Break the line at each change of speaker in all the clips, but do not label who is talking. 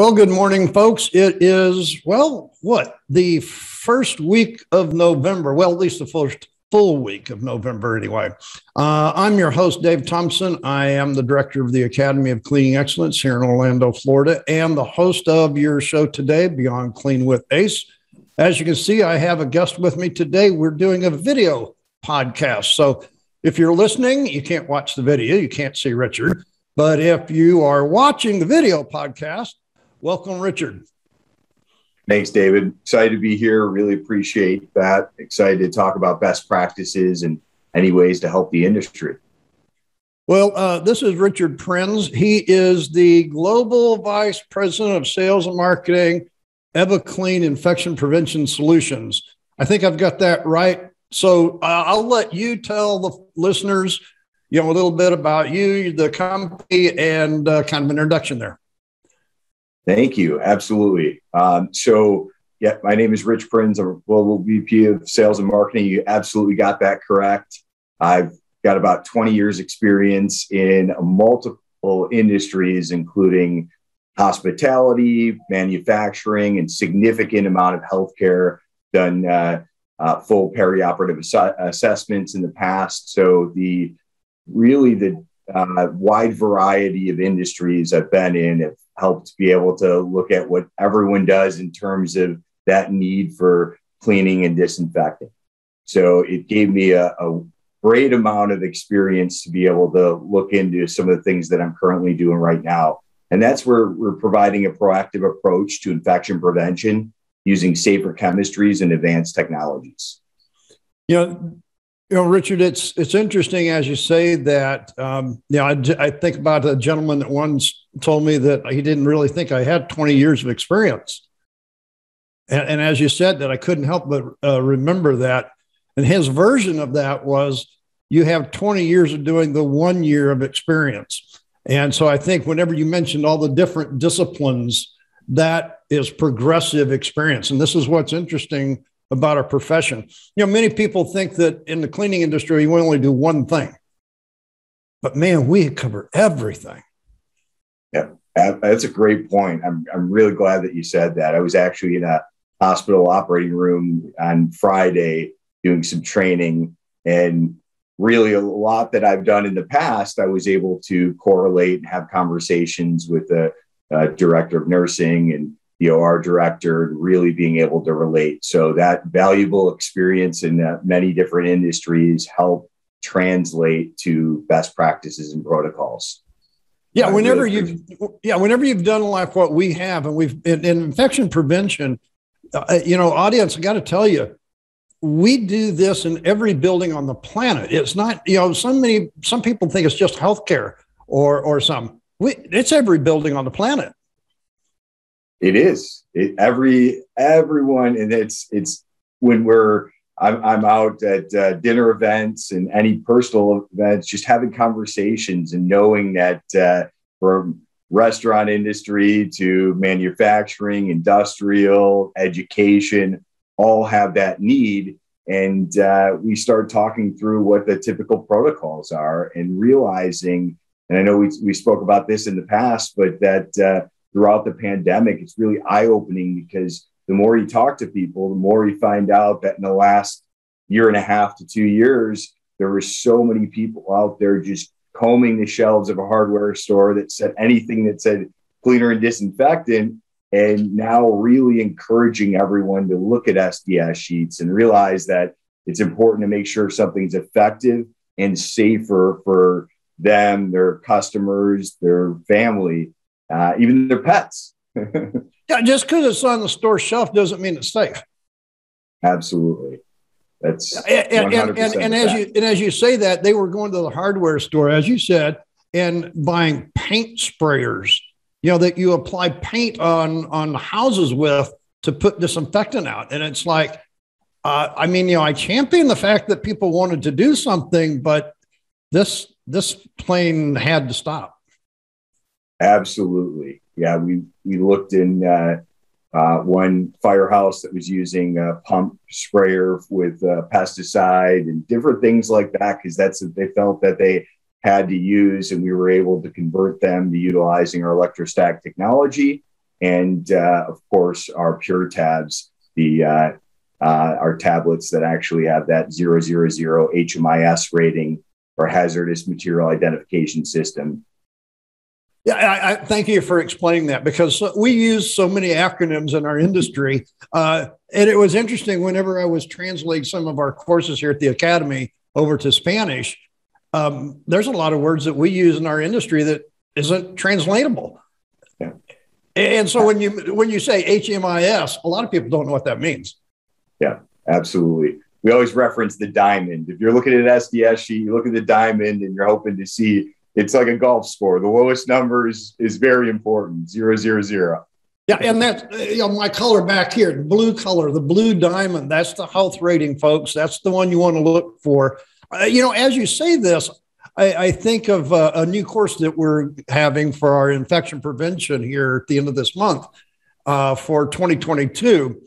Well, good morning, folks. It is, well, what? The first week of November. Well, at least the first full week of November, anyway. Uh, I'm your host, Dave Thompson. I am the director of the Academy of Cleaning Excellence here in Orlando, Florida, and the host of your show today, Beyond Clean with Ace. As you can see, I have a guest with me today. We're doing a video podcast. So if you're listening, you can't watch the video, you can't see Richard. But if you are watching the video podcast, Welcome, Richard.
Thanks, David. Excited to be here. Really appreciate that. Excited to talk about best practices and any ways to help the industry.
Well, uh, this is Richard Prinz. He is the Global Vice President of Sales and Marketing, EvaClean Infection Prevention Solutions. I think I've got that right. So uh, I'll let you tell the listeners, you know, a little bit about you, the company, and uh, kind of an introduction there.
Thank you. Absolutely. Um, so, yeah, my name is Rich Prinz. I'm a global VP of sales and marketing. You absolutely got that correct. I've got about 20 years experience in multiple industries, including hospitality, manufacturing, and significant amount of healthcare. Done uh, uh, full perioperative ass- assessments in the past. So the really the uh, wide variety of industries I've been in have helped to be able to look at what everyone does in terms of that need for cleaning and disinfecting. So it gave me a, a great amount of experience to be able to look into some of the things that I'm currently doing right now. And that's where we're providing a proactive approach to infection prevention using safer chemistries and advanced technologies.
You know, you know, Richard, it's it's interesting as you say that. Um, you know, I, I think about a gentleman that once told me that he didn't really think I had 20 years of experience, and, and as you said, that I couldn't help but uh, remember that. And his version of that was, you have 20 years of doing the one year of experience. And so I think whenever you mentioned all the different disciplines, that is progressive experience. And this is what's interesting about our profession. You know, many people think that in the cleaning industry, we only do one thing. But man, we cover everything.
Yeah, that's a great point. I'm, I'm really glad that you said that. I was actually in a hospital operating room on Friday doing some training, and really a lot that I've done in the past, I was able to correlate and have conversations with the uh, director of nursing and the OR director, and really being able to relate. So that valuable experience in uh, many different industries help translate to best practices and protocols.
Yeah, I whenever really you've yeah, whenever you've done like what we have, and we've in, in infection prevention, uh, you know, audience, I got to tell you, we do this in every building on the planet. It's not, you know, some many some people think it's just healthcare or or some. We, it's every building on the planet.
It is. It, every everyone, and it's it's when we're I'm, I'm out at uh, dinner events and any personal events, just having conversations and knowing that uh, from restaurant industry to manufacturing, industrial, education, all have that need. And uh, we start talking through what the typical protocols are and realizing, and I know we, we spoke about this in the past, but that uh, throughout the pandemic, it's really eye opening because the more you talk to people, the more you find out that in the last year and a half to two years, there were so many people out there just combing the shelves of a hardware store that said anything that said cleaner and disinfectant. And now, really encouraging everyone to look at SDS sheets and realize that it's important to make sure something's effective and safer for them, their customers, their family uh, even their pets.
yeah, just because it's on the store shelf doesn't mean it's safe.
Absolutely. That's
and, and, and, and as you and as you say that they were going to the hardware store, as you said, and buying paint sprayers. You know that you apply paint on on houses with to put disinfectant out, and it's like, uh, I mean, you know, I champion the fact that people wanted to do something, but this this plane had to stop.
Absolutely. Yeah, we we looked in uh, uh, one firehouse that was using a pump sprayer with uh, pesticide and different things like that because that's what they felt that they had to use, and we were able to convert them to utilizing our electrostatic technology and uh, of course our PurTabs, the uh, uh, our tablets that actually have that 000 HMIS rating or hazardous material identification system.
Yeah, I, I, thank you for explaining that because we use so many acronyms in our industry. Uh, and it was interesting whenever I was translating some of our courses here at the Academy over to Spanish. Um, there's a lot of words that we use in our industry that isn't translatable. Yeah. And so when you when you say HMIS, a lot of people don't know what that means.
Yeah, absolutely. We always reference the diamond. If you're looking at an SDS sheet, you look at the diamond and you're hoping to see it's like a golf score. The lowest number is, is very important zero, zero, zero.
Yeah, and that's you know, my color back here, the blue color, the blue diamond. That's the health rating, folks. That's the one you want to look for. Uh, you know, as you say this, I, I think of uh, a new course that we're having for our infection prevention here at the end of this month uh, for 2022,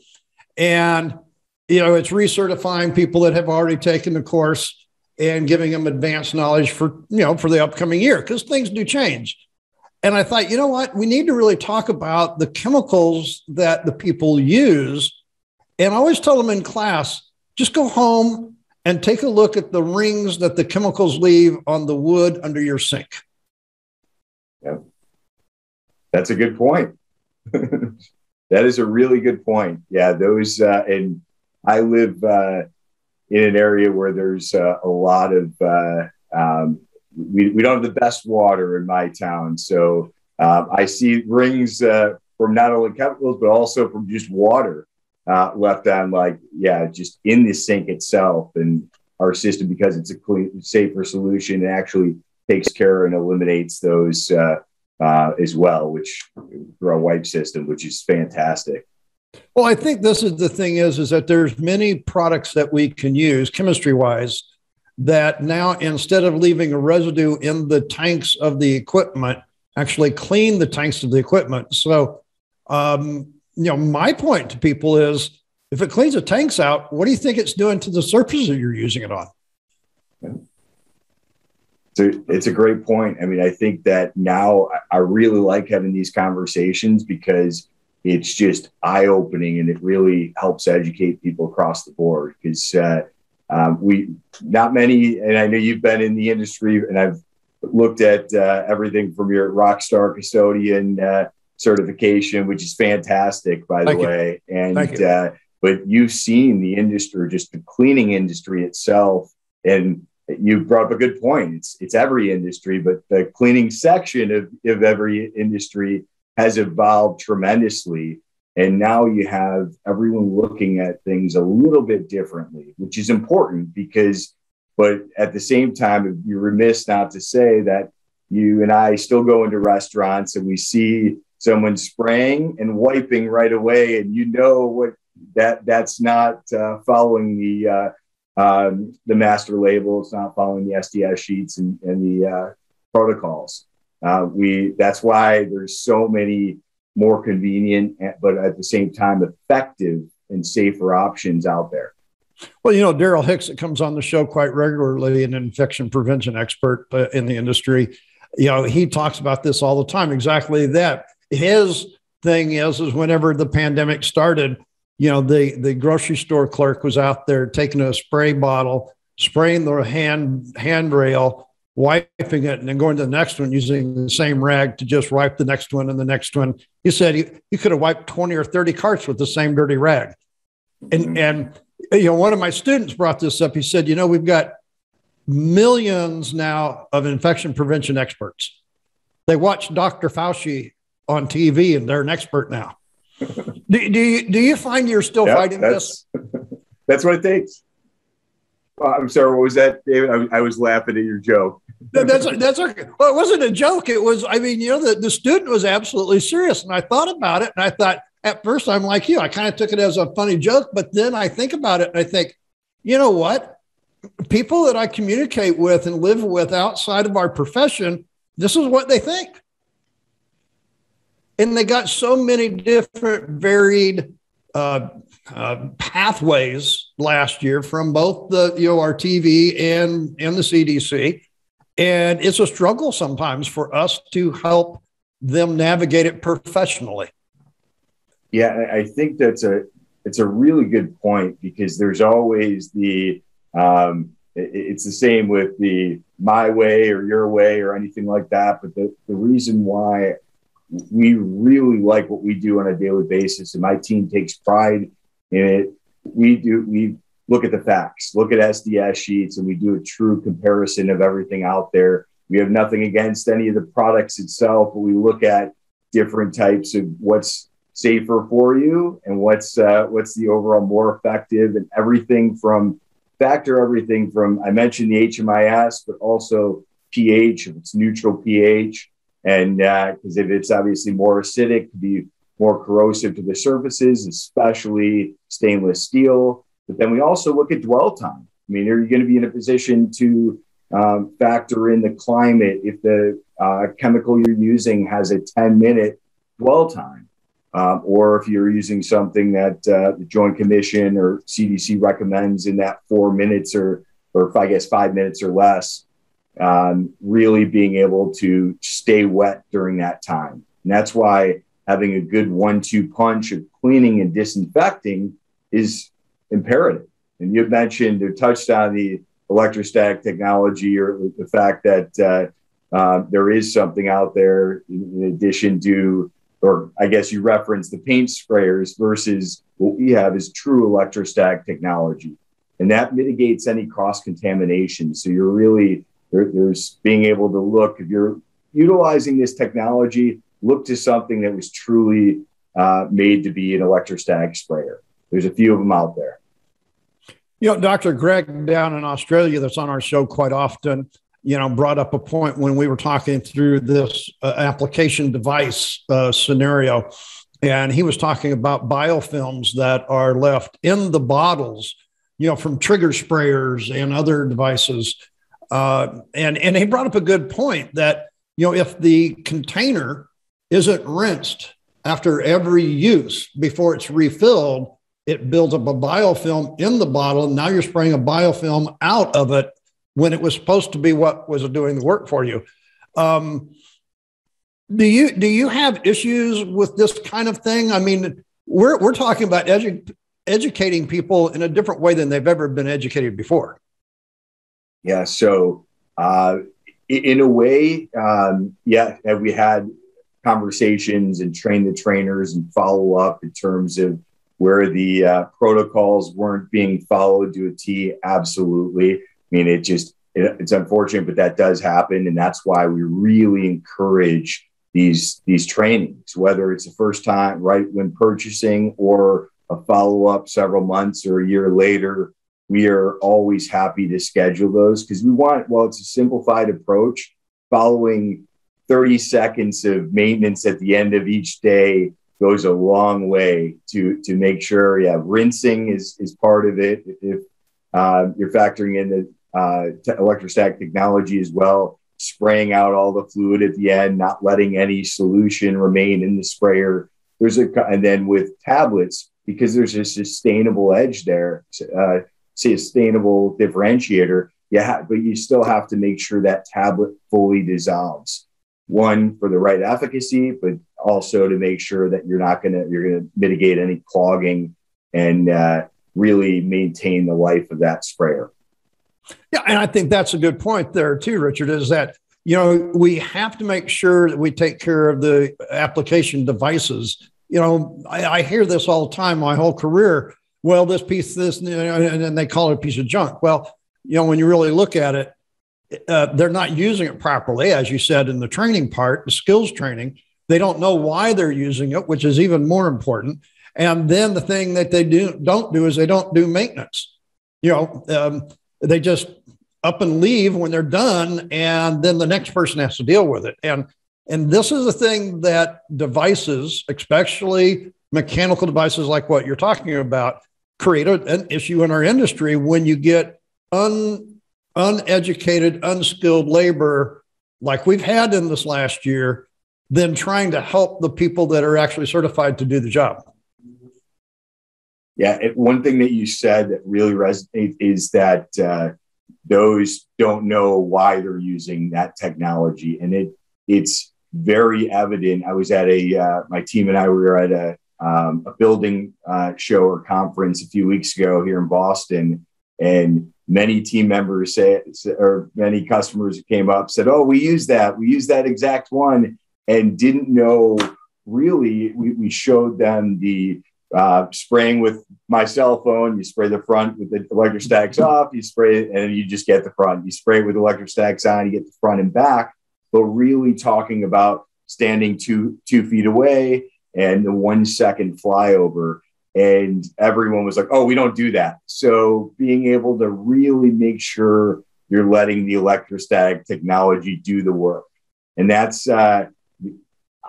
and you know, it's recertifying people that have already taken the course and giving them advanced knowledge for you know for the upcoming year because things do change. And i thought you know what? We need to really talk about the chemicals that the people use. And i always tell them in class just go home and take a look at the rings that the chemicals leave on the wood under your sink.
Yeah. That's a good point. That is a really good point. Yeah those uh, and i live uh, in an area where there's uh, a lot of uh, um, we, we don't have the best water in my town. So uh, i see rings uh, from not only chemicals but also from just water uh, left on like yeah just in the sink itself and our system because it's a clean safer solution it actually takes care and eliminates those uh, as well which through our wipe system which is fantastic
well, I think this is the thing is is that there's many products that we can use chemistry wise that now instead of leaving a residue in the tanks of the equipment, actually clean the tanks of the equipment. So, um, you know, my point to people is if it cleans the tanks out, what do you think it's doing to the surfaces that you're using it on?
So it's a great point. I mean, I think that now I really like having these conversations because it's just eye opening and it really helps educate people across the board because uh, um, we not many and i know you've been in the industry and i've looked at uh, everything from your rockstar custodian uh, certification which is fantastic by the Thank way you. and uh, but you've seen the industry just the cleaning industry itself and you brought up a good point it's it's every industry but the cleaning section of, of every industry has evolved tremendously. And now you have everyone looking at things a little bit differently, which is important because, but at the same time, you're remiss not to say that you and I still go into restaurants and we see someone spraying and wiping right away, and you know what that that's not uh, following the uh, um, the master label. It's not following the SDS sheets and, and the uh, protocols. Uh, we that's why there's so many more convenient, but at the same time effective and safer options out there.
Well, you know, Daryl Hicks that comes on the show quite regularly, an infection prevention expert uh, in the industry. You know, he talks about this all the time. Exactly that. His thing is, is whenever the pandemic started, you know, the the grocery store clerk was out there taking a spray bottle, spraying the hand handrail wiping it and then going to the next one using the same rag to just wipe the next one and the next one. He said he, he could have wiped 20 or 30 carts with the same dirty rag. And, mm-hmm. and, you know, one of my students brought this up. He said, you know, we've got millions now of infection prevention experts. They watch Dr. Fauci on TV and they're an expert now. do, do, you, do you find you're still yep, fighting
that's,
this?
That's what it takes. Uh, I'm sorry. What was that, David? I, I was laughing at your joke.
That's that's okay. Well, it wasn't a joke. It was. I mean, you know, the, the student was absolutely serious, and I thought about it, and I thought at first I'm like you. I kind of took it as a funny joke, but then I think about it, and I think, you know what? People that I communicate with and live with outside of our profession, this is what they think, and they got so many different, varied uh, uh, pathways last year from both the you know our TV and and the CDC, and it's a struggle sometimes for us to help them navigate it professionally.
Yeah, I think that's a it's a really good point because there's always the um, it, it's the same with the my way or your way or anything like that. But the, the reason why we really like what we do on a daily basis, and my team takes pride in it. We do we look at the facts, look at SDS sheets, and we do a true comparison of everything out there. We have nothing against any of the products itself, but we look at different types of what's safer for you and what's uh, what's the overall more effective and everything from factor everything from I mentioned the HMIS, but also pH if it's neutral pH, and because uh, if it's obviously more acidic, to be more corrosive to the surfaces, especially stainless steel. But then we also look at dwell time. I mean, are you going to be in a position to um, factor in the climate if the uh, chemical you're using has a 10 minute dwell time? Um, or if you're using something that uh, the Joint Commission or CDC recommends in that four minutes or, or I guess five minutes or less, um, really being able to stay wet during that time. And that's why having a good one two punch of cleaning and disinfecting is imperative. And you mentioned or touched on the electrostatic technology or the fact that uh, uh, there is something out there in addition to or I guess you reference the paint sprayers versus what we have is true electrostatic technology. And that mitigates any cross contamination. So you're really, there, there's being able to look, if you're utilizing this technology, look to something that was truly uh, made to be an electrostatic sprayer. There's a few of them out there.
You know, Dr. Greg down in Australia, that's on our show quite often, you know, brought up a point when we were talking through this uh, application device uh, scenario. And he was talking about biofilms that are left in the bottles, you know, from trigger sprayers and other devices. Uh, and, and he brought up a good point that, you know, if the container isn't rinsed after every use before it's refilled, it builds up a biofilm in the bottle. And Now you're spraying a biofilm out of it when it was supposed to be what was doing the work for you. Um, do you do you have issues with this kind of thing? I mean, we're we're talking about edu- educating people in a different way than they've ever been educated before.
Yeah. So, uh, in a way, um, yeah, have we had conversations and train the trainers and follow up in terms of where the uh, protocols weren't being followed to a T? Absolutely I mean, it just it, it's unfortunate, but that does happen, and that's why we really encourage these these trainings, whether it's the first time right when purchasing or a follow up several months or a year later. We are always happy to schedule those because we want, well, it's a simplified approach. Following 30 seconds of maintenance at the end of each day goes a long way to to make sure yeah rinsing is is part of it if uh, you're factoring in the uh, electrostatic technology as well, spraying out all the fluid at the end, not letting any solution remain in the sprayer. There's a, and then with tablets, because there's a sustainable edge there, uh, sustainable differentiator. Yeah, but you still have to make sure that tablet fully dissolves. One for the right efficacy, but also to make sure that you're not gonna you're gonna mitigate any clogging and uh, really maintain the life of that sprayer.
Yeah, and I think that's a good point there too, Richard. Is that you know we have to make sure that we take care of the application devices. You know, I, I hear this all the time my whole career. Well, this piece, this, and then they call it a piece of junk. Well, you know, when you really look at it, uh, they're not using it properly, as you said in the training part, the skills training. They don't know why they're using it, which is even more important. And then the thing that they do don't do is they don't do maintenance. You know, um, they just up and leave when they're done, and then the next person has to deal with it. And and this is the thing that devices, especially mechanical devices like what you're talking about, create an issue in our industry when you get un, uneducated, unskilled labor like we've had in this last year, then trying to help the people that are actually certified to do the job.
Yeah, it, one thing that you said that really resonates is that uh, those don't know why they're using that technology, and it it's very evident. I was at a uh, my team and I were at a um, a building uh, show or conference a few weeks ago here in Boston, and many team members say, or many customers came up said, "Oh, we use that. We use that exact one," and didn't know really. We, we showed them the uh, spraying with my cell phone. You spray the front with the electrostatics off. You spray it, and you just get the front. You spray it with electrostatics on. You get the front and back. But really talking about standing two two feet away and the one second flyover and everyone was like oh we don't do that so being able to really make sure you're letting the electrostatic technology do the work and that's uh,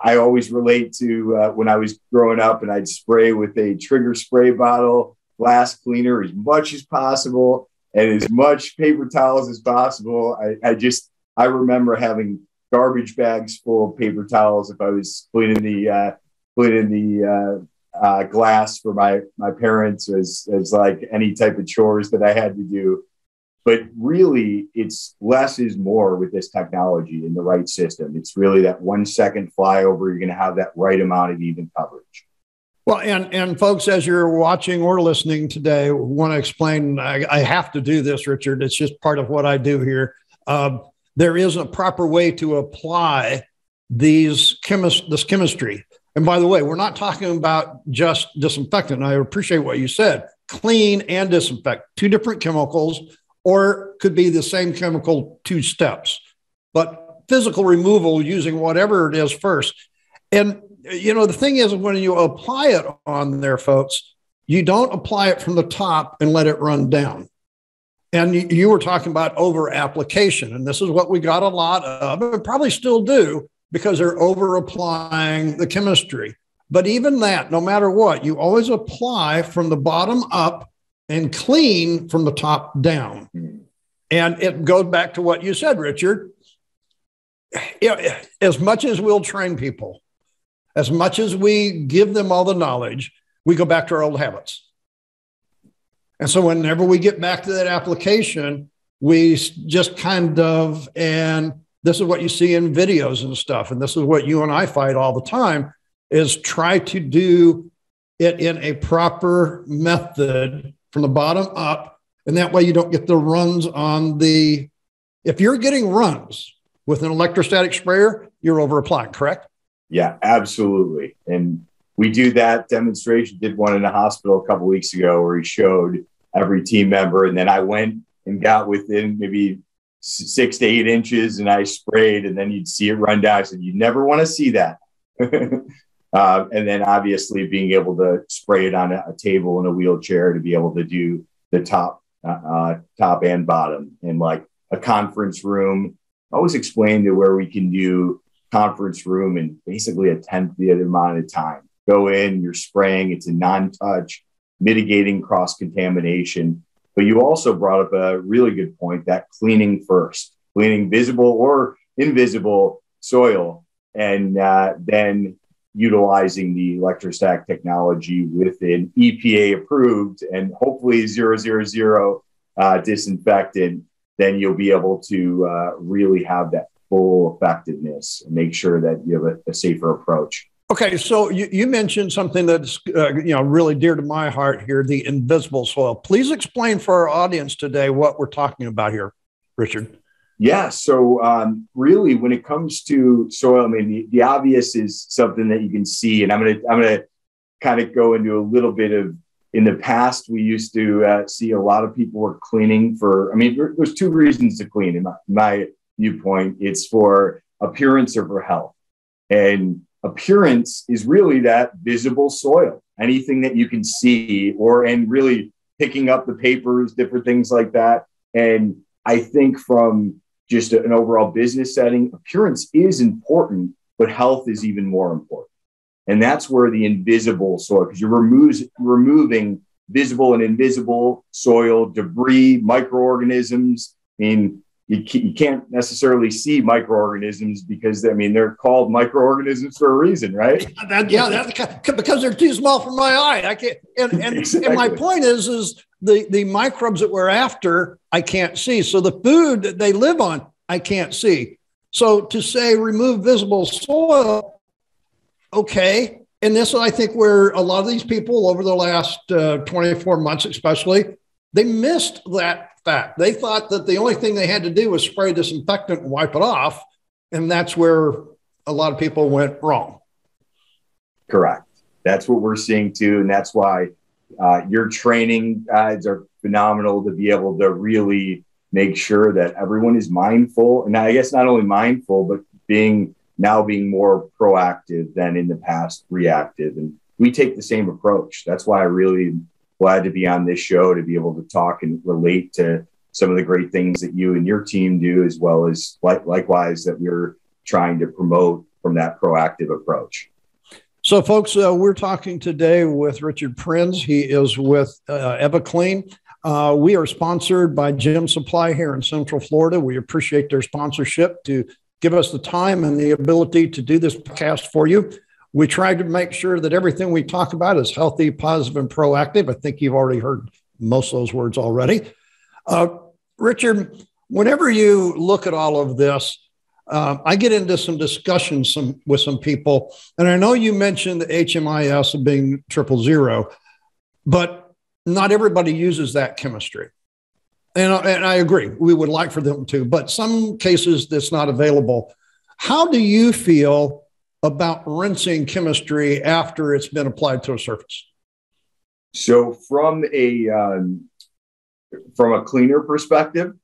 i always relate to uh, when i was growing up and i'd spray with a trigger spray bottle glass cleaner as much as possible and as much paper towels as possible i, I just i remember having garbage bags full of paper towels if i was cleaning the uh, cleaning the uh, uh, glass for my my parents as as like any type of chores that I had to do. But really, it's less is more with this technology in the right system. It's really that one second flyover. You're going to have that right amount of even coverage.
Well, and and folks, as you're watching or listening today, want to explain. I, I have to do this, Richard. It's just part of what I do here. Uh, there is a proper way to apply these chemist this chemistry. And by the way, we're not talking about just disinfectant. I appreciate what you said clean and disinfect, two different chemicals, or could be the same chemical, two steps. But physical removal using whatever it is first. And, you know, the thing is, when you apply it on there, folks, you don't apply it from the top and let it run down. And you were talking about over application, and this is what we got a lot of, and probably still do because they're over applying the chemistry. But even that, no matter what, you always apply from the bottom up and clean from the top down. Hmm. And it goes back to what you said, Richard. As much as we'll train people, as much as we give them all the knowledge, we go back to our old habits. And so whenever we get back to that application, we just kind of, and this is what you see in videos and stuff and this is what you and i fight all the time is try to do it in a proper method from the bottom up and that way you don't get the runs on the if you're getting runs with an electrostatic sprayer you're over applying correct
yeah absolutely and we do that demonstration did one in a hospital a couple weeks ago where he showed every team member and then i went and got within maybe six to eight inches and I sprayed and then you'd see it run down. I said, you never want to see that. uh, and then obviously being able to spray it on a, a, table in a wheelchair to be able to do the top, uh, uh, top and bottom in like a conference room. I always explain to where we can do conference room in basically a tenth the amount of time. Go in, you're spraying, it's a non-touch, mitigating cross contamination but you also brought up a really good point that cleaning first, cleaning visible or invisible soil, and uh, then utilizing the electrostatic technology with an EPA approved and hopefully zero zero zero uh, disinfectant, then you'll be able to uh, really have that full effectiveness and make sure that you have a, a safer approach.
Okay, so you, you mentioned something that's uh, you know really dear to my heart here: the invisible soil. Please explain for our audience today what we're talking about here, Richard.
Yeah, so um, really, when it comes to soil, I mean, the, the obvious is something that you can see, and I'm gonna I'm gonna kind of go into a little bit of in the past we used to uh, see a lot of people were cleaning for i mean there's two reasons to clean in my, my, viewpoint it's for appearance or for health and appearance is really that visible soil, anything that you can see, or and really picking up the papers, different things like that. And I think from just an overall business setting, appearance is important, but health is even more important. And that's where the invisible soil, because you're remove, removing visible and invisible soil, debris, microorganisms. I mean, you, you can't necessarily see microorganisms because I mean they're called microorganisms for a reason, right?
Yeah, that, yeah that, because they're too small for my eye. I can't. And and, exactly. and my point is, is the the microbes that we're after, I can't see. So the food that they live on, I can't see. So to say remove visible soil, okay, and this, I think, where a lot of these people over the last uh, 24 months, especially, they missed that fact. They thought that the only thing they had to do was spray disinfectant and wipe it off. And that's where a lot of people went wrong.
Correct. That's what we're seeing too. And that's why uh, your training guides are phenomenal to be able to really make sure that everyone is mindful. And I guess not only mindful, but being now being more proactive than in the past reactive. And we take the same approach. That's why I really glad to be on this show to be able to talk and relate to some of the great things that you and your team do, as well as like, likewise that we're trying to promote from that proactive approach.
So, folks, uh, we're talking today with Richard Prinz. He is with uh, EvaClean. Uh, we are sponsored by Gem Supply here in Central Florida. We appreciate their sponsorship to give us the time and the ability to do this podcast for you. We try to make sure that everything we talk about is healthy, positive, and proactive. I think you've already heard most of those words already. Uh, Richard, whenever you look at all of this, uh, I get into some discussions some, with some people, and I know you mentioned the HMIS being triple zero, but not everybody uses that chemistry. And, and I agree, we would like for them to, but some cases that's not available. How do you feel about rinsing chemistry after it's been applied to a surface?
So, from a um, from a cleaner perspective,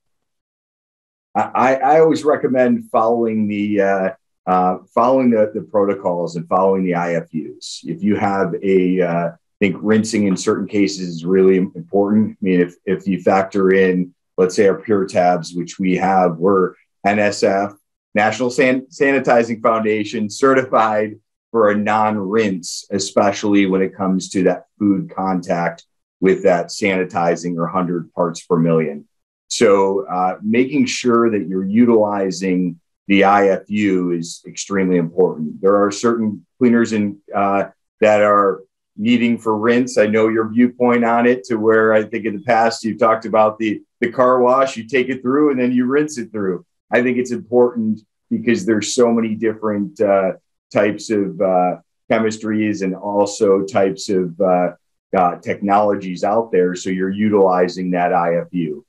I, I always recommend following the uh, uh, following the, the protocols and following the IFUs. If you have a uh, think rinsing in certain cases is really important. I mean, if, if you factor in, let's say, our PurTabs, which we have, we're NSF, National San- Sanitizing Foundation certified for a non rinse, especially when it comes to that food contact with that sanitizing or 100 parts per million. So, uh, making sure that you're utilizing the IFU is extremely important. There are certain cleaners in, uh, that are needing for rinse. I know your viewpoint on it to where I think in the past you talked about the the car wash, you take it through and then you rinse it through. I think it's important because there's so many different uh, types of uh, chemistries and also types of uh, uh technologies out there. So you're utilizing that IFU.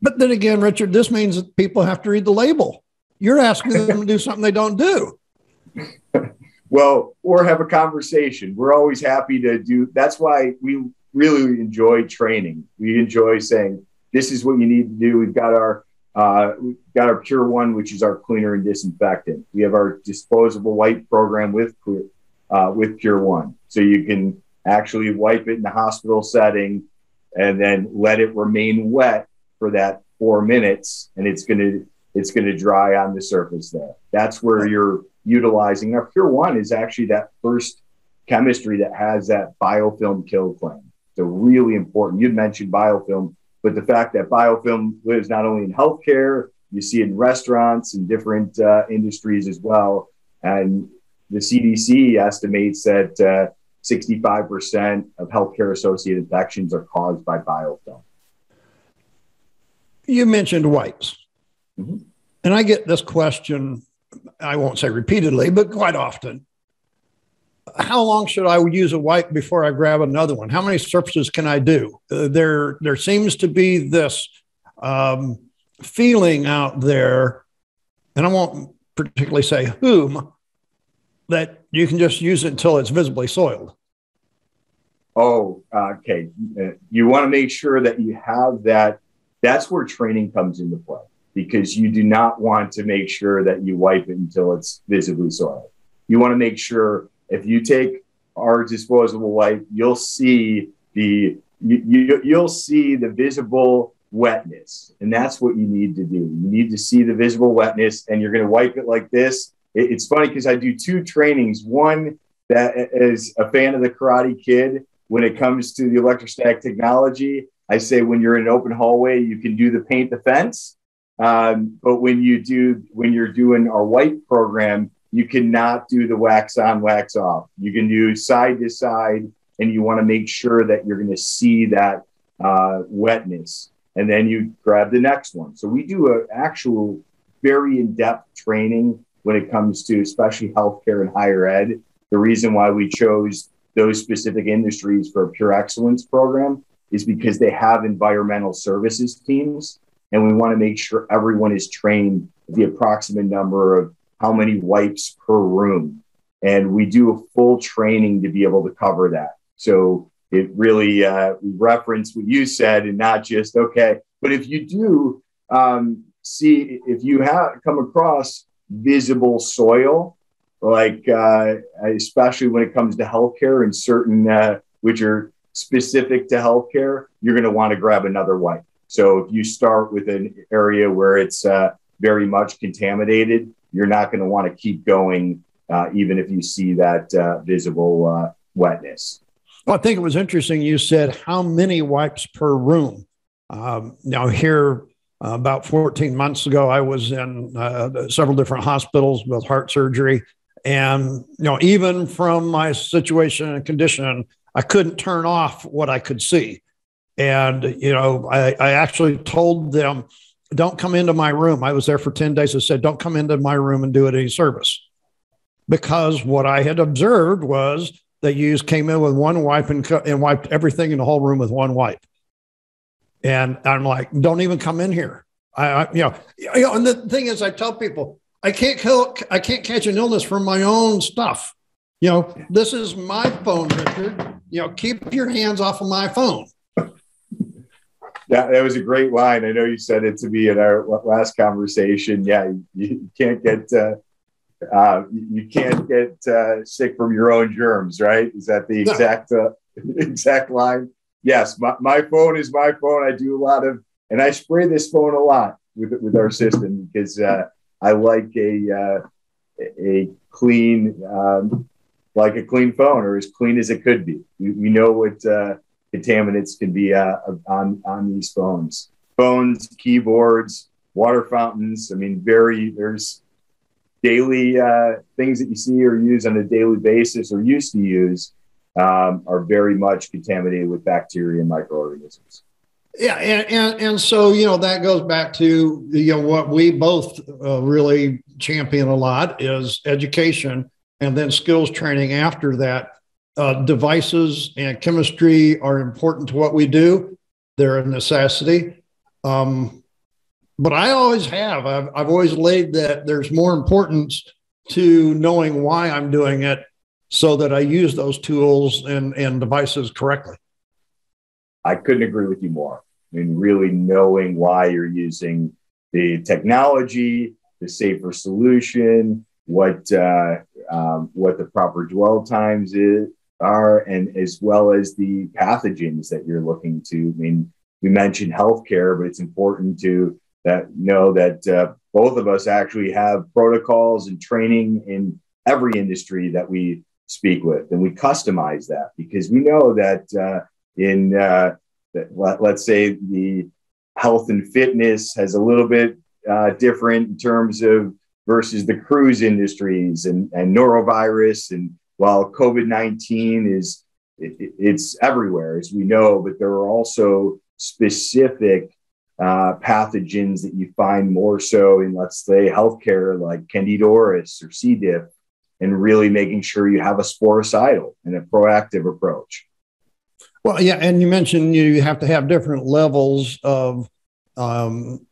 But then again, Richard, this means that people have to read the label. You're asking them to do something they don't do.
well, or have a conversation. We're always happy to do. That's why we really enjoy training. We enjoy saying, "This is what you need to do." We've got our uh, we've got our Pure One, which is our cleaner and disinfectant. We have our disposable wipe program with uh, with Pure One, so you can actually wipe it in the hospital setting and then let it remain wet for that four minutes, and it's gonna it's gonna dry on the surface there. That's where you're utilizing. our Pure One is actually that first chemistry that has that biofilm kill claim. So, really important. You'd mentioned biofilm, but the fact that biofilm lives not only in healthcare, you see it in restaurants and different uh, industries as well. And the CDC estimates that uh, 65% of healthcare associated infections are caused by biofilm.
You mentioned wipes. Mm-hmm. And I get this question I won't say repeatedly, but quite often. How long should I use a wipe before I grab another one? How many surfaces can I do? Uh, there, there seems to be this um, feeling out there, and I won't particularly say whom, that you can just use it until it's visibly soiled.
Oh, okay. Uh, you want to make sure that you have that. That's where training comes into play because you do not want to make sure that you wipe it until it's visibly soiled. You want to make sure if you take our disposable wipe, you'll see the you, you, you'll see the visible wetness, and that's what you need to do. You need to see the visible wetness, and you're going to wipe it like this. It, it's funny because I do two trainings. One that is a fan of the Karate Kid when it comes to the electrostatic technology. I say when you're in an open hallway, you can do the paint the fence um, but when you do, when you're doing our white program, you cannot do the wax on, wax off. You can do side to side, and you want to make sure that you're going to see that uh, wetness. And then you grab the next one. So we do an actual very in depth training when it comes to especially healthcare and higher ed the reason why we chose those specific industries for a pure excellence program is because they have environmental services teams and we want to make sure everyone is trained the approximate number of how many wipes per room and we do a full training to be able to cover that so it really uh, reference what you said and not just okay but if you do um, see if you have come across visible soil like uh, especially when it comes to healthcare and certain uh, which are specific to healthcare, you're going to want to grab another wipe. So if you start with an area where it's uh, very much contaminated, you're not going to want to keep going, uh, even if you see that uh, visible uh, wetness.
Well, I think it was interesting. You said how many wipes per room. Um, now here uh, about 14 months ago, I was in uh, several different hospitals with heart surgery. And, you know, even from my situation and condition, I couldn't turn off what I could see. And, you know, I, I actually told them, don't come into my room. I was there for 10 days. I said, don't come into my room and do it any service. Because what I had observed was that you came in with one wipe and, and wiped everything in the whole room with one wipe. And I'm like, don't even come in here. I, I you, know, you know, and the thing is, I tell people, I can't kill, I can't catch an illness from my own stuff. You know, this is my phone, Richard. You know, keep your hands off of my phone.
That, that was a great line. I know you said it to me in our last conversation. Yeah, you, you can't get uh, uh, you can't get uh, sick from your own germs, right? Is that the exact uh, exact line? yes, my, my phone is my phone. I do a lot of, and I spray this phone a lot with with our system because uh, I like a uh, a clean, um, like a clean phone, or as clean as it could be. We, we know what uh, contaminants can be uh, on on these phones, phones, keyboards, water fountains. I mean, very there's daily uh, things that you see or use on a daily basis or used to use um, are very much contaminated with bacteria and microorganisms.
Yeah, and, and and so you know that goes back to you know what we both uh, really champion a lot is education, and then skills training after that. Uh, devices and chemistry are important to what we do; they're a necessity. Um, but I always have. I've, I've always laid that there's more importance to knowing why I'm doing it so that I use those tools and, and devices correctly.
I couldn't agree with you more. I mean, really knowing why you're using the technology, the safer solution, what uh, um, what the proper dwell times is, are, and as well as the pathogens that you're looking to. I mean, we mentioned healthcare, but it's important to that know that uh, both of us actually have protocols and training in every industry that we speak with. And we customize that because we know that uh, in, uh, let, us say, the health and fitness has a little bit uh, different in terms of versus the cruise industries and, and norovirus. And while COVID 19 is, it, it's everywhere, as we know, but there are also specific uh, pathogens that you find more so in, let's say, healthcare, like Candida or C. diff, and really making sure you have a sporicidal and a proactive approach.
Well, yeah, and you mentioned you have to have different levels of um,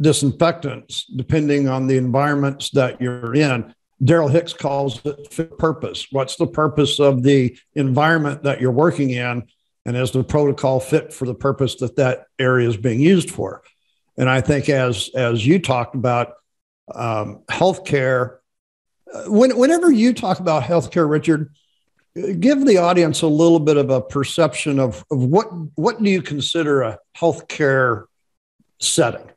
disinfectants depending on the environments that you're in. Daryl Hicks calls it fit purpose. What's the purpose of the environment that you're working in? And is the protocol fit for the purpose that that area is being used for? And I think as as you talked about um, healthcare when, whenever you talk about healthcare, Richard, give the audience a little bit of a perception of, of what what do you consider a healthcare setting?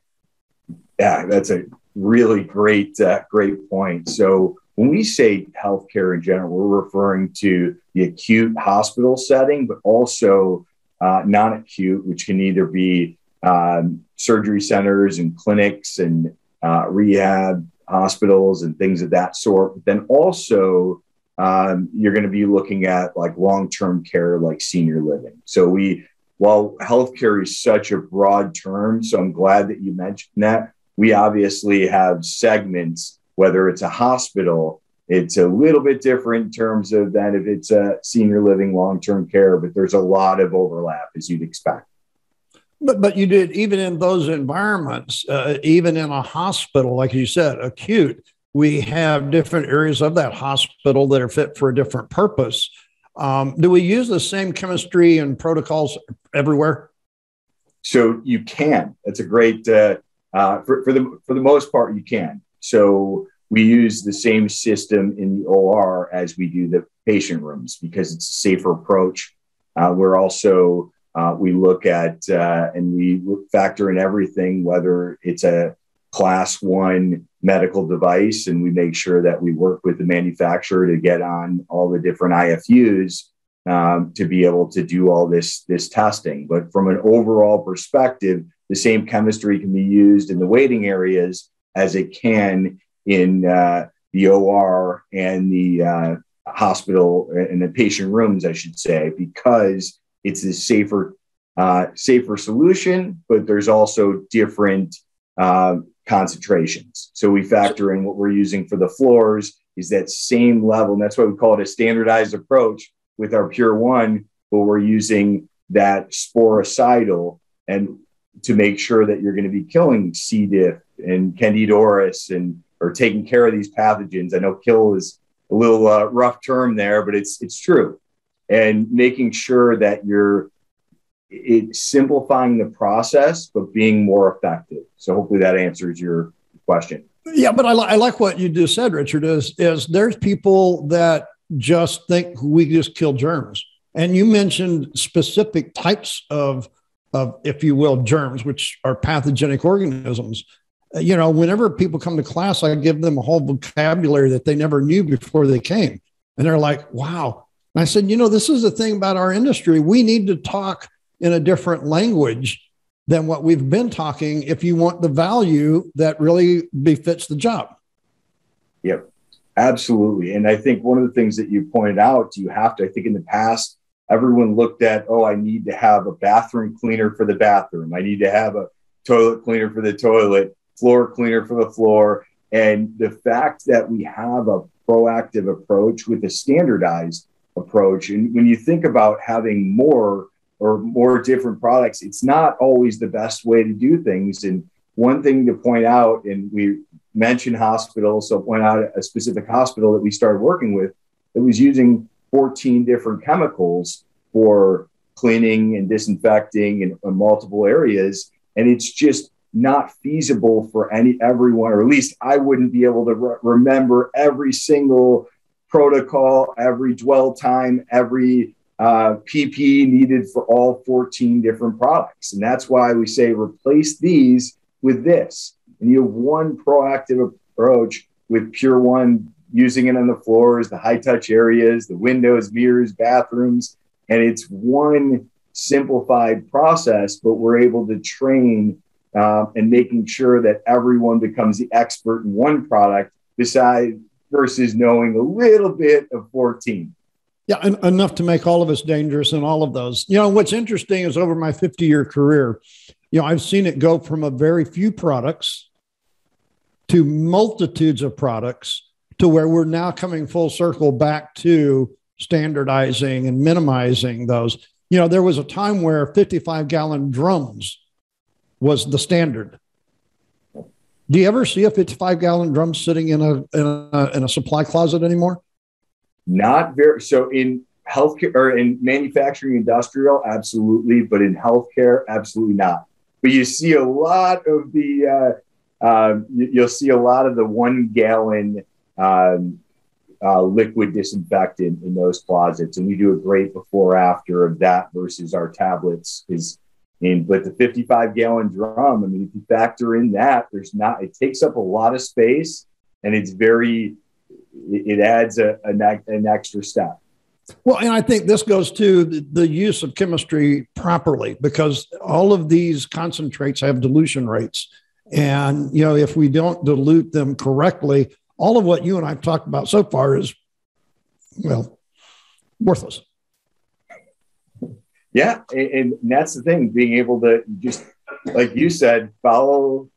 Yeah, that's a really great uh, great point. So when we say healthcare in general, we're referring to the acute hospital setting, but also uh, non-acute, which can either be um, surgery centers and clinics and uh, rehab hospitals and things of that sort. But then also, um, you're going to be looking at like long term care, like senior living. So we, while healthcare is such a broad term, so I'm glad that you mentioned that. We obviously have segments, whether it's a hospital It's a little bit different in terms of that if it's a senior living long term care, but there's a lot of overlap as you'd expect.
But but you did even in those environments, uh, even in a hospital, like you said, acute. We have different areas of that hospital that are fit for a different purpose. Um, do we use the same chemistry and protocols everywhere?
So you can. That's a great uh, uh, for for the for the most part you can. So we use the same system in the OR as we do the patient rooms because it's a safer approach. Uh, we're also uh, we look at uh, and we factor in everything, whether it's a class one medical device, and we make sure that we work with the manufacturer to get on all the different IFUs um, to be able to do all this this testing. But from an overall perspective, the same chemistry can be used in the waiting areas as it can in uh, the OR and the uh, hospital and the patient rooms, I should say, because it's a safer uh, safer solution, but there's also different uh, concentrations. So we factor in what we're using for the floors is that same level, and that's why we call it a standardized approach with our PurOne, but we're using that sporicidal and to make sure that you're going to be killing C. diff and Candida auris and or taking care of these pathogens. I know kill is a little uh, rough term there, but it's it's true and making sure that you're it, simplifying the process but being more effective so hopefully that answers your question
yeah but I, li- I like what you just said richard is is there's people that just think we just kill germs and you mentioned specific types of of if you will germs which are pathogenic organisms uh, you know whenever people come to class i give them a whole vocabulary that they never knew before they came and they're like wow and I said, you know, this is the thing about our industry. We need to talk in a different language than what we've been talking if you want the value that really befits the job.
Yep, absolutely. And I think one of the things that you pointed out, you have to, I think in the past, everyone looked at, oh, I need to have a bathroom cleaner for the bathroom. I need to have a toilet cleaner for the toilet, floor cleaner for the floor. And the fact that we have a proactive approach with a standardized approach. And when you think about having more or more different products, it's not always the best way to do things. And one thing to point out, and we mentioned hospitals, so point out a specific hospital that we started working with that was using 14 different chemicals for cleaning and disinfecting in, in multiple areas. And it's just not feasible for any everyone, or at least I wouldn't be able to re- remember every single protocol, every dwell time, every uh, PP needed for all 14 different products. And that's why we say replace these with this. And you have one proactive approach with PurOne, using it on the floors, the high touch areas, the windows, mirrors, bathrooms. And it's one simplified process, but we're able to train uh, and making sure that everyone becomes the expert in one product besides versus knowing a little bit of 14.
Yeah, en- enough to make all of us dangerous in all of those. You know, what's interesting is over my 50 year career, you know, I've seen it go from a very few products to multitudes of products to where we're now coming full circle back to standardizing and minimizing those. You know, there was a time where 55 gallon drums was the standard. Do you ever see a 55 gallon drum sitting in a, in a, in a supply closet anymore?
Not very. So in healthcare or in manufacturing industrial, absolutely, but in healthcare, absolutely not. But you see a lot of the uh, uh, you'll see a lot of the one gallon um, uh, liquid disinfectant in those closets, and we do a great before after of that versus our tablets is and but the 55 gallon drum, I mean, if you factor in that, there's not, it takes up a lot of space and it's very, it, adds a, a, an extra step.
Well, and I think this goes to the, use of chemistry properly because all of these concentrates have dilution rates. And, you know, if we don't dilute them correctly, all of what you and I've talked about so far is, well, worthless.
Yeah, and, that's the thing, being able to just, like you said, follow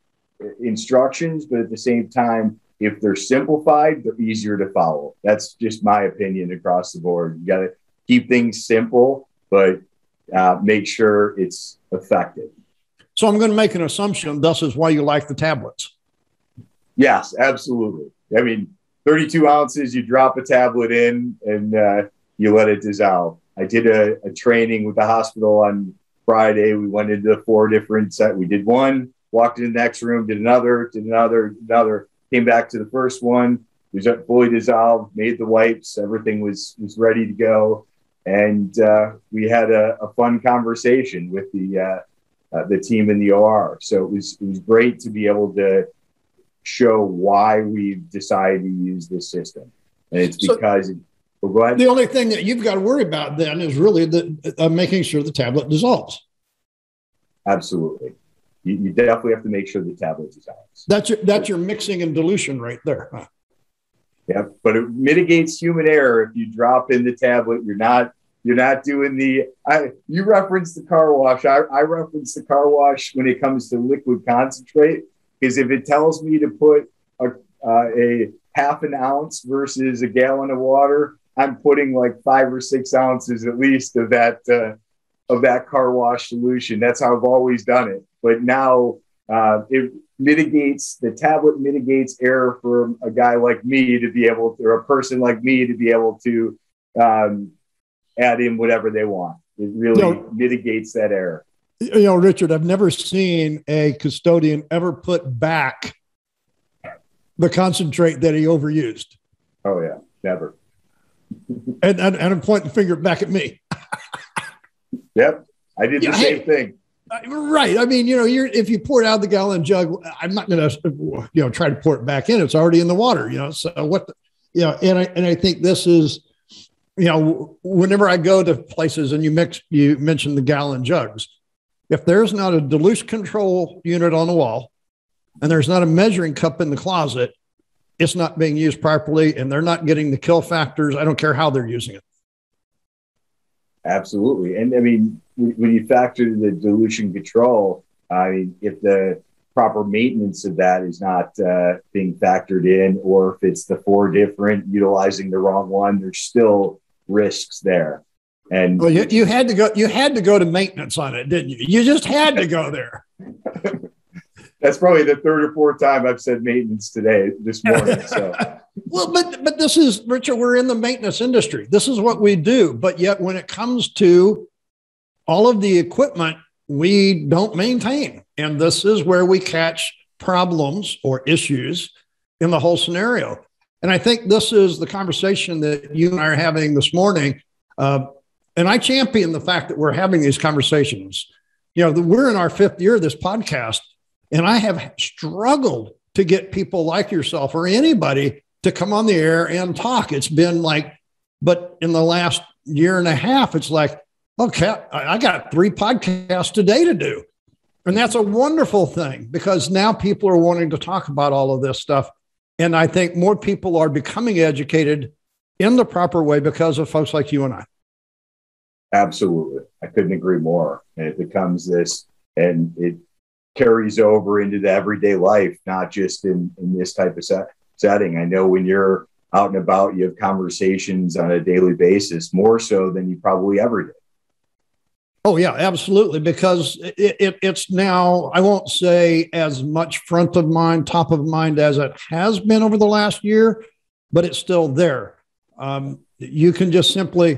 instructions, but at the same time, if they're simplified, they're easier to follow. That's just my opinion across the board. You got to keep things simple, but uh, make sure it's effective.
So I'm going to make an assumption. Thus is why you like the tablets.
Yes, absolutely. I mean, 32 ounces, you drop a tablet in and uh, you let it dissolve. I did a, a, training with the hospital on Friday. We went into the four different set. We did one, walked in the next room, did another, did another, another, came back to the first one, It was fully dissolved, made the wipes, everything was was ready to go. And uh, we had a, a, fun conversation with the uh, uh, the team in the OR. So it was it was great to be able to show why we've decided to use this system. And it's because, so
well, go ahead. The only thing that you've got to worry about then is really the, uh, making sure the tablet dissolves.
Absolutely. You, you, definitely have to make sure the tablet dissolves.
That's your, that's your mixing and dilution right there. Huh?
Yeah, but it mitigates human error if you drop in the tablet. You're not you're not doing the. I you reference the car wash. I, I reference the car wash when it comes to liquid concentrate because if it tells me to put a, uh, a half an ounce versus a gallon of water, I'm putting like five or six ounces at least of that uh, of that car wash solution. That's how I've always done it. But now uh, it mitigates the tablet mitigates error for a guy like me to be able to, or a person like me to be able to um, add in whatever they want. It really no. mitigates that error
you know, Richard, I've never seen a custodian ever put back the concentrate that he overused.
Oh yeah, never.
and and, and I'm pointing the finger back at me.
yep, I did the same hey, thing.
Right. I mean, you know, you're if you pour it out of the gallon jug, I'm not going to, you know, try to pour it back in. It's already in the water. You know, so what, the, you know, and I and I think this is, you know, whenever I go to places and you mix, you mentioned the gallon jugs if there's not a dilution control unit on the wall and there's not a measuring cup in the closet, it's not being used properly and they're not getting the kill factors. I don't care how they're using it.
Absolutely. And I mean, when you factor the dilution control, I mean, if the proper maintenance of that is not uh, being factored in, or if it's the four different utilizing the wrong one, there's still risks there. And
well, you, you had to go. You had to go to maintenance on it, didn't you? You just had to go there.
That's probably the third or fourth time I've said maintenance today this morning. So,
well, but but this is Richard. We're in the maintenance industry. This is what we do. But yet, when it comes to all of the equipment, we don't maintain, and this is where we catch problems or issues in the whole scenario. And I think this is the conversation that you and I are having this morning. Uh, and I champion the fact that we're having these conversations. You know, we're in our fifth year of this podcast, and I have struggled to get people like yourself or anybody to come on the air and talk. It's been like, but in the last year and a half, it's like, okay, I got three podcasts today to do. And that's a wonderful thing because now people are wanting to talk about all of this stuff. And I think more people are becoming educated in the proper way because of folks like you and I.
Absolutely. I couldn't agree more. And it becomes this, and it carries over into the everyday life, not just in, in this type of set, setting. I know when you're out and about, you have conversations on a daily basis, more so than you probably ever did.
Oh, yeah, absolutely. Because it, it, it's now, I won't say as much front of mind, top of mind as it has been over the last year, but it's still there. Um, you can just simply,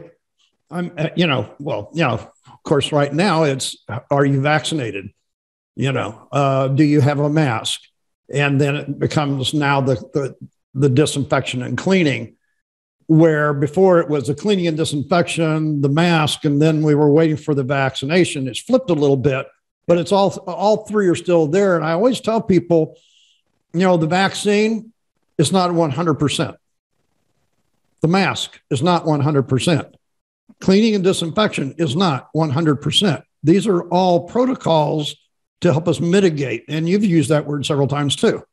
I'm, uh, you know, well, you know, of course, right now it's, are you vaccinated? You know, uh, do you have a mask? And then it becomes now the, the, the disinfection and cleaning, where before it was the cleaning and disinfection, the mask, and then we were waiting for the vaccination. It's flipped a little bit, but it's all, all three are still there. And I always tell people, you know, the vaccine is not 100%. The mask is not 100%. Cleaning and disinfection is not 100%. These are all protocols to help us mitigate. And you've used that word several times too.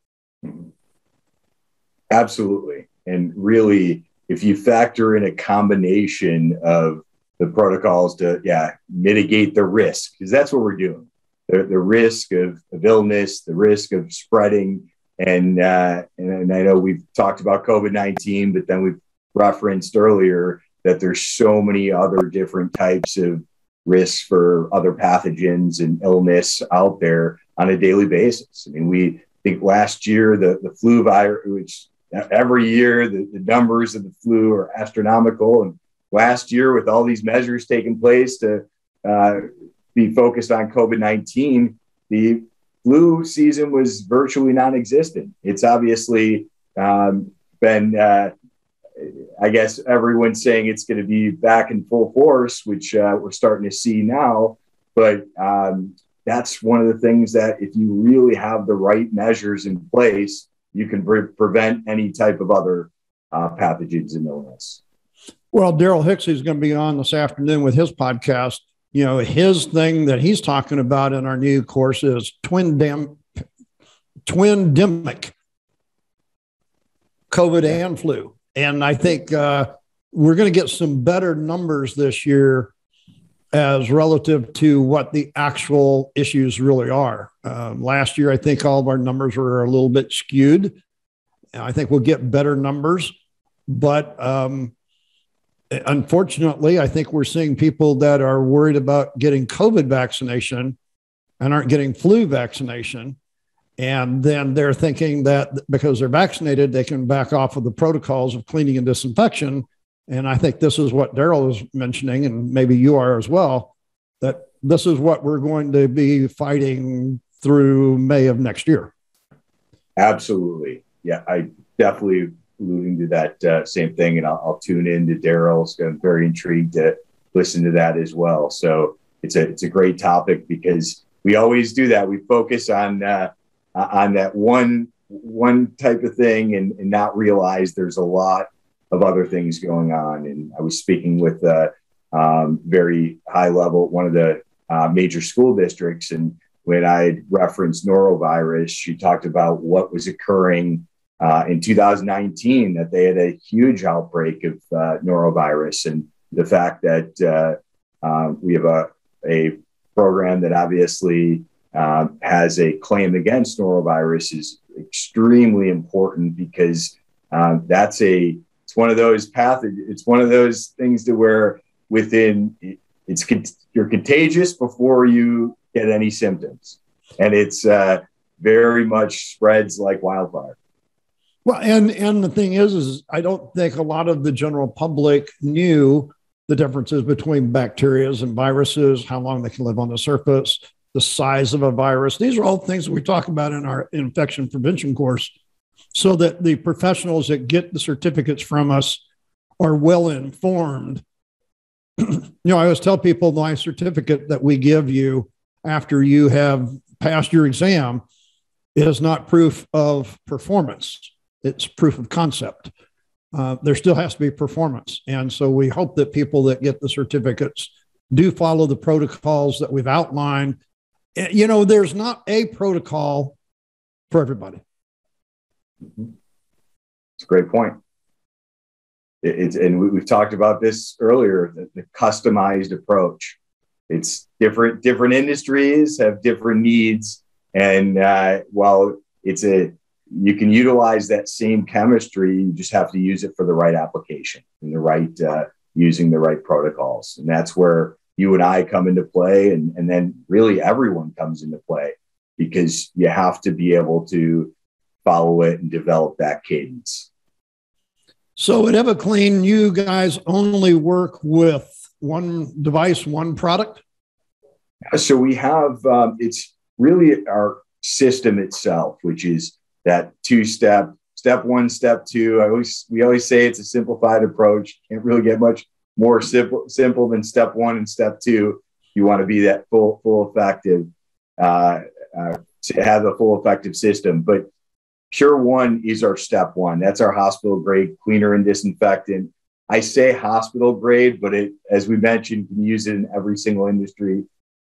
Absolutely. And really, if you factor in a combination of the protocols to, yeah, mitigate the risk, because that's what we're doing. The, the risk of, of illness, the risk of spreading And, uh, and I know we've talked about COVID 19, but then we've referenced earlier that there's so many other different types of risks for other pathogens and illness out there on a daily basis. I mean, we think last year the, the flu virus, which every year the, the numbers of the flu are astronomical. And last year, with all these measures taking place to uh, be focused on COVID 19, the flu season was virtually non existent. It's obviously um, been, uh, I guess, everyone's saying it's going to be back in full force, which uh, we're starting to see now. But um, that's one of the things that if you really have the right measures in place, you can pre- prevent any type of other uh, pathogens and illness.
Well, Daryl Hixie is going to be on this afternoon with his podcast. You know, his thing that he's talking about in our new course is twin dam, twindemic, COVID and flu. And I think uh, we're going to get some better numbers this year as relative to what the actual issues really are. Um, last year, I think all of our numbers were a little bit skewed. I think we'll get better numbers, but um, unfortunately, I think we're seeing people that are worried about getting COVID vaccination and aren't getting flu vaccination. And then they're thinking that because they're vaccinated, they can back off of the protocols of cleaning and disinfection and I think this is what Daryl was mentioning, and maybe you are as well, that this is what we're going to be fighting through May of next year.
Absolutely. Yeah, I definitely alluding to that uh, same thing, and I'll, I'll tune in to Daryl's. I'm very intrigued to listen to that as well. So it's a it's a great topic because we always do that. We focus on uh, on that one one type of thing and, and not realize there's a lot of other things going on. And I was speaking with a um, very high level, one of the uh, major school districts. And when I referenced norovirus, she talked about what was occurring uh, in 2019, that they had a huge outbreak of uh, norovirus. And the fact that uh, uh, we have a, a program that obviously um, has a claim against norovirus is extremely important because um, that's a it's one of those path. It's one of those things to where within it's you're contagious before you get any symptoms, and it's uh, very much spreads like wildfire.
Well, and and the thing is, is I don't think a lot of the general public knew the differences between bacterias and viruses, how long they can live on the surface, the size of a virus. These are all things we talk about in our infection prevention course so that the professionals that get the certificates from us are well informed. you know, I always tell people my certificate that we give you after you have passed your exam is not proof of performance, it's proof of concept. Uh, there still has to be performance. And so we hope that people that get the certificates do follow the protocols that we've outlined. Eh, you know, there's not a protocol for everybody.
It's a great point. It, it's and we, have talked about this earlier. The, the, customized approach. It's different. Different industries have different needs, and uh, while it's a you can utilize that same chemistry. You just have to use it for the right application and the right uh, using the right protocols, and that's where you and I come into play, and, and then really everyone comes into play because you have to be able to follow it and develop that cadence.
So at EvaClean, you guys only work with one device, one product?
So we have, um, it's really our system itself, which is that two step, step one, step two. I always, we always say it's a simplified approach. Can't really get much more simple, simple than step one and step two. You want to be that full, full effective, uh, uh, to have a full effective system. But PurOne is our step one. That's our hospital grade cleaner and disinfectant. I say hospital grade, but it, as we mentioned, can use it in every single industry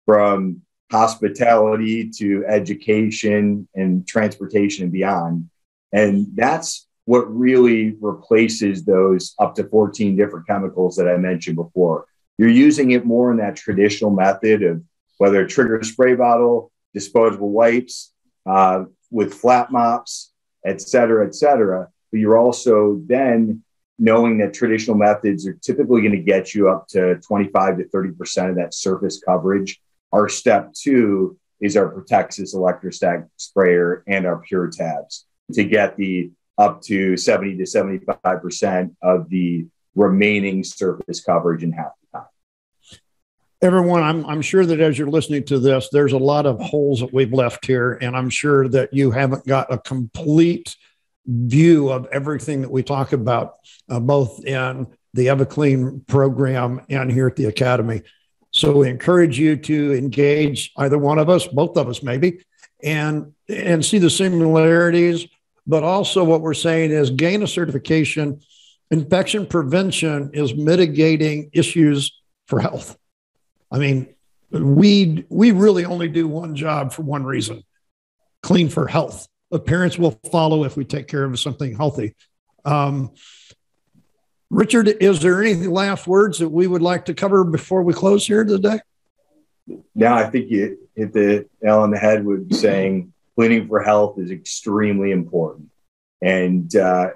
from hospitality to education and transportation and beyond. And that's what really replaces those up to 14 different chemicals that I mentioned before. You're using it more in that traditional method of whether trigger spray bottle, disposable wipes, uh, with flat mops, et cetera, et cetera. But you're also then knowing that traditional methods are typically going to get you up to 25 to 30% of that surface coverage. Our step two is our Protexus electrostatic sprayer and our PurTabs to get the up to 70 to 75% of the remaining surface coverage in half the time.
Everyone, I'm, I'm sure that as you're listening to this, there's a lot of holes that we've left here, and I'm sure that you haven't got a complete view of everything that we talk about, uh, both in the EvaClean program and here at the Academy. So we encourage you to engage either one of us, both of us maybe, and and see the similarities. But also, what we're saying is gain a certification. Infection prevention is mitigating issues for health. I mean, we we really only do one job for one reason: clean for health parents will follow if we take care of something healthy. Um, Richard, is there any last words that we would like to cover before we close here today?
Now, I think you hit the nail on the head with saying cleaning for health is extremely important. And uh,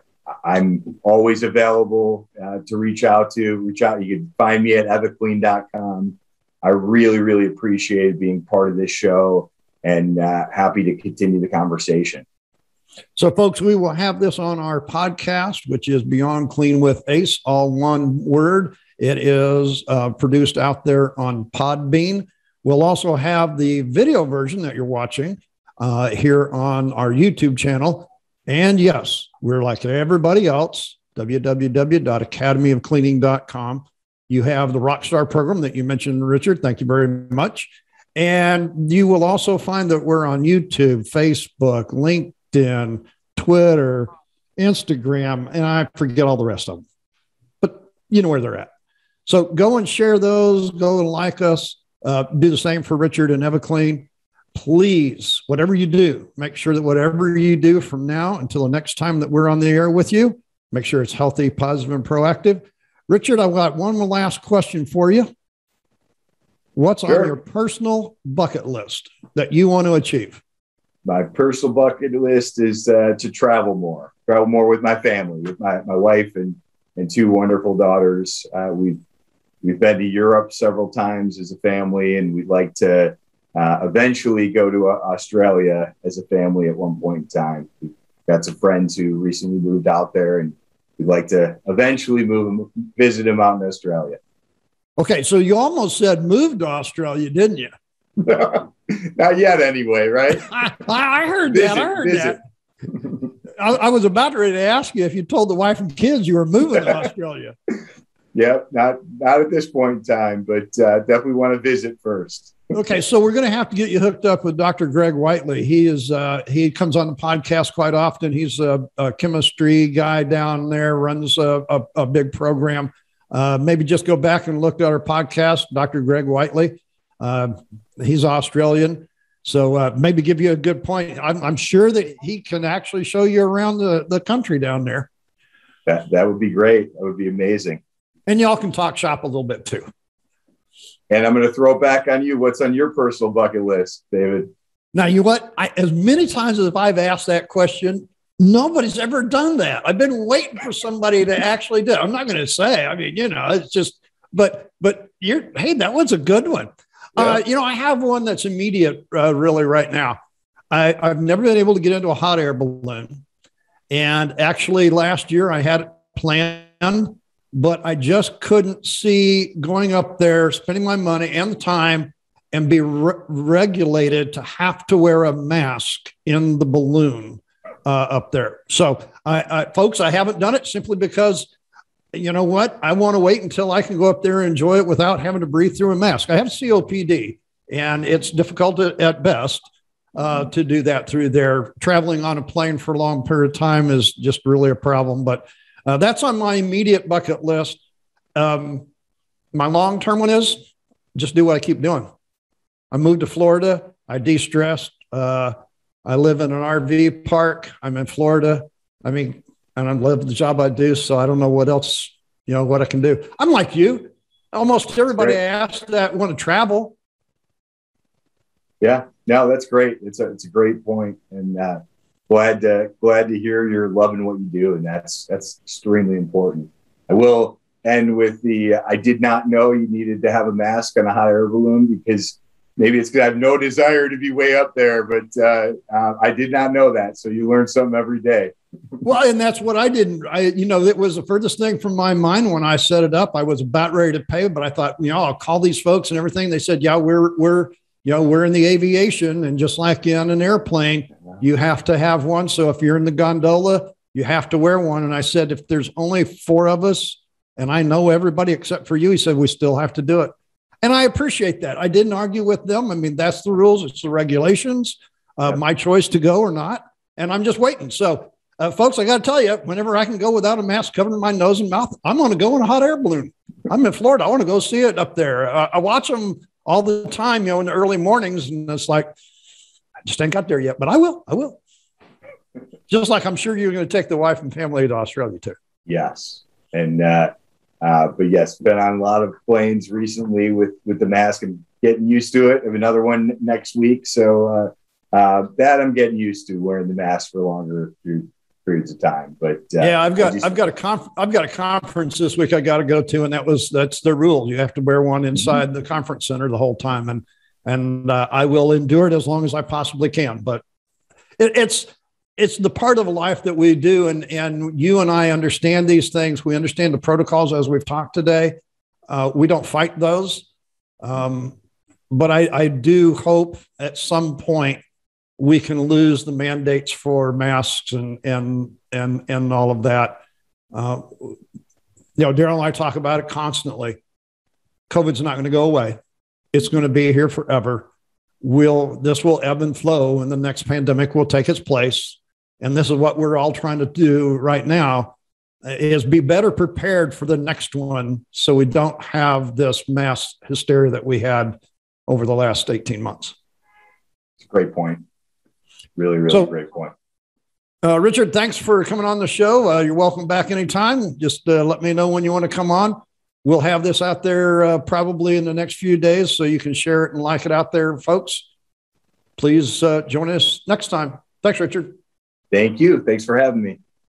I'm always available uh, to reach out to. Reach out. You can find me at evaclean.com. I really, really appreciate being part of this show and uh, happy to continue the conversation.
So, folks, we will have this on our podcast, which is Beyond Clean with Ace, all one word. It is uh, produced out there on Podbean. We'll also have the video version that you're watching uh, here on our YouTube channel. And yes, we're like everybody else, www.academyofcleaning.com. You have the Rockstar program that you mentioned, Richard. Thank you very much. And you will also find that we're on YouTube, Facebook, LinkedIn, Twitter, Instagram, and I forget all the rest of them. But you know where they're at. So go and share those, go and like us. Uh, do the same for Richard and EvaClean. Please, whatever you do, make sure that whatever you do from now until the next time that we're on the air with you, make sure it's healthy, positive, and proactive. Richard, I've got one last question for you. What's sure. on your personal bucket list that you want to achieve?
My personal bucket list is uh, to travel more, travel more with my family, with my, my wife and, and two wonderful daughters. Uh, we've we've been to Europe several times as a family, and we'd like to uh, eventually go to uh, Australia as a family at one point in time. We've got some friends who recently moved out there, and we'd like to eventually move them, visit them out in Australia.
Okay, so you almost said move to Australia, didn't you?
Not yet, anyway, right?
I, I heard visit, that. I heard visit. that. I, I, was about ready to ask you if you told the wife and kids you were moving to Australia.
Yep, not not at this point in time, but uh, definitely want to visit first.
Okay, so we're going to have to get you hooked up with Dr. Greg Whiteley. He is uh, he comes on the podcast quite often. He's a, a chemistry guy down there, runs a, a, a big program uh, maybe just go back and look at our podcast, Dr. Greg Whiteley. Uh, he's Australian. So uh, maybe give you a good point. I'm, I'm, sure that he can actually show you around the, the country down there.
That, that would be great. That would be amazing.
And y'all can talk shop a little bit too.
And I'm going to throw back on you. What's on your personal bucket list, David?
Now, you what? I, as many times as I've asked that question, Nobody's ever done that. I've been waiting for somebody to actually do. It. I'm not going to say. I mean, you know, it's just. But but you're. Hey, that one's a good one. Yeah. Uh, you know, I have one that's immediate, uh, really, right now. I, I've never been able to get into a hot air balloon, and actually, last year I had it planned, but I just couldn't see going up there, spending my money and the time, and be re- regulated to have to wear a mask in the balloon uh, up there. So, I, I, folks, I haven't done it simply because, you know what? I want to wait until I can go up there and enjoy it without having to breathe through a mask. I have COPD, and it's difficult at best uh, to do that through there. Traveling on a plane for a long period of time is just really a problem. But uh, that's on my immediate bucket list. Um, my long term one is just do what I keep doing. I moved to Florida. I de stressed. Uh, I live in an RV park. I'm in Florida. I mean, and I love the job I do. So I don't know what else, you know, what I can do. I'm like you. Almost everybody I ask that want to travel.
Yeah, no, that's great. It's a it's a great point, and uh, glad to glad to hear you're loving what you do, and that's that's extremely important. I will end with the I did not know you needed to have a mask on a hot air balloon because maybe it's because I have no desire to be way up there, but uh, uh, I did not know that. So you learn something every day.
well, and that's what I didn't. I, you know, it was the furthest thing from my mind when I set it up. I was about ready to pay, but I thought, you know, I'll call these folks and everything. They said, yeah, we're we're you know we're in the aviation, and just like in an airplane, you have to have one. So if you're in the gondola, you have to wear one. And I said, if there's only four of us, and I know everybody except for you, he said, we still have to do it. And I appreciate that. I didn't argue with them. I mean, that's the rules, it's the regulations, uh, my choice to go or not. And I'm just waiting. So, uh, folks, I got to tell you, whenever I can go without a mask covering my nose and mouth, I'm going to go in a hot air balloon. I'm in Florida. I want to go see it up there. Uh, I watch them all the time, you know, in the early mornings. And it's like, I just ain't got there yet, but I will. I will. Just like I'm sure you're going to take the wife and family to Australia too.
Yes. And uh, uh, but yes, been on a lot of planes recently with with the mask and getting used to it. I have another one next week, so uh, uh, that I'm getting used to wearing the mask for longer periods of time. But
uh, yeah, I've got just, I've got a conf- I've got a conference this week I got to go to, and that was that's the rule. You have to wear one inside mm-hmm. the conference center the whole time, and and uh, I will endure it as long as I possibly can. But it, it's it's the part of life that we do and and you and i understand these things we understand the protocols as we've talked today uh, we don't fight those um, but I, I do hope at some point we can lose the mandates for masks and and and and all of that. Uh, you know daryl and i talk about it constantly. Covid's not going to go away. It's going to be here forever. Will this will ebb and flow and the next pandemic will take its place. And this is what we're all trying to do right now is be better prepared for the next one so we don't have this mass hysteria that we had over the last 18 months.
It's a great point really really so, great point.
uh, richard thanks for coming on the show. Uh, you're welcome back anytime. Just uh, let me know when you want to come on. We'll have this out there uh, probably in the next few days so you can share it and like it out there folks. Please uh, join us next time. Thanks richard.
Thank you. Thanks for having me.